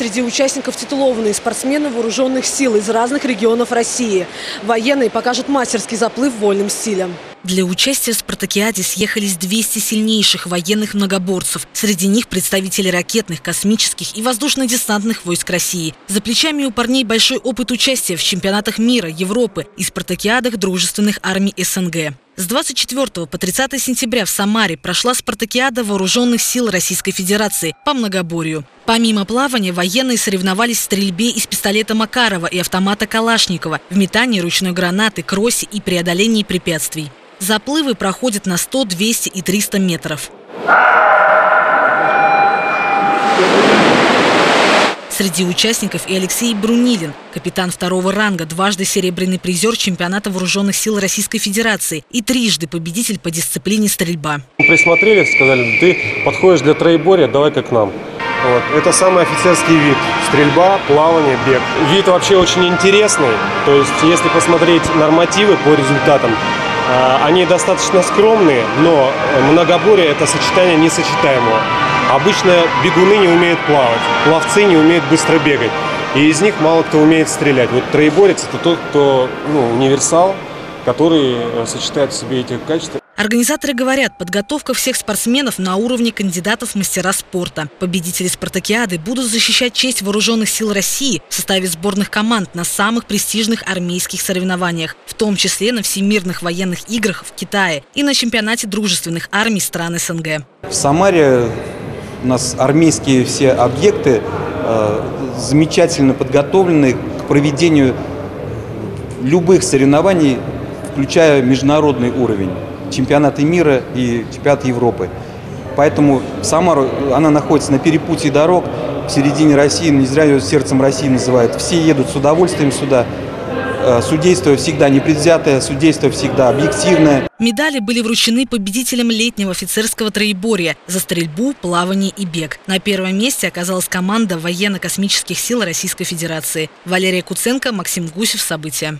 Среди участников титулованные спортсмены вооруженных сил из разных регионов России. Военные покажут мастерский заплыв вольным стилем. Для участия в «Спартакиаде» съехались 200 сильнейших военных многоборцев. Среди них представители ракетных, космических и воздушно-десантных войск России. За плечами у парней большой опыт участия в чемпионатах мира, Европы и «Спартакиадах» дружественных армий СНГ. С 24 по 30 сентября в Самаре прошла спартакиада вооруженных сил Российской Федерации по многоборью. Помимо плавания, военные соревновались в стрельбе из пистолета Макарова и автомата Калашникова, в метании ручной гранаты, кроссе и преодолении препятствий. Заплывы проходят на 100, 200 и 300 метров. Среди участников и Алексей Брунилин, капитан второго ранга, дважды серебряный призер чемпионата вооруженных сил Российской Федерации и трижды победитель по дисциплине стрельба. Присмотрелись, сказали, ты подходишь для троеборья, давай-ка к нам. Вот. Это самый офицерский вид. Стрельба, плавание, бег. Вид вообще очень интересный. То есть, если посмотреть нормативы по результатам, э, они достаточно скромные, но многоборье – это сочетание несочетаемого. Обычно бегуны не умеют плавать, пловцы не умеют быстро бегать. И из них мало кто умеет стрелять. Вот троеборец – это тот, кто ну, универсал, который э, сочетает в себе эти качества. Организаторы говорят, подготовка всех спортсменов на уровне кандидатов в мастера спорта. Победители спартакиады будут защищать честь вооруженных сил России в составе сборных команд на самых престижных армейских соревнованиях, в том числе на всемирных военных играх в Китае и на чемпионате дружественных армий стран СНГ. В Самаре у нас армейские все объекты э, замечательно подготовлены к проведению любых соревнований, включая международный уровень, чемпионаты мира и чемпионаты Европы. Поэтому Самара, она находится на перепутье дорог в середине России, не зря ее сердцем России называют. Все едут с удовольствием сюда. Э, судейство всегда непредвзятое, судейство всегда объективное. Медали были вручены победителям летнего офицерского троеборья за стрельбу, плавание и бег. На первом месте оказалась команда военно-космических сил Российской Федерации. Валерия Куценко, Максим Гусев. События.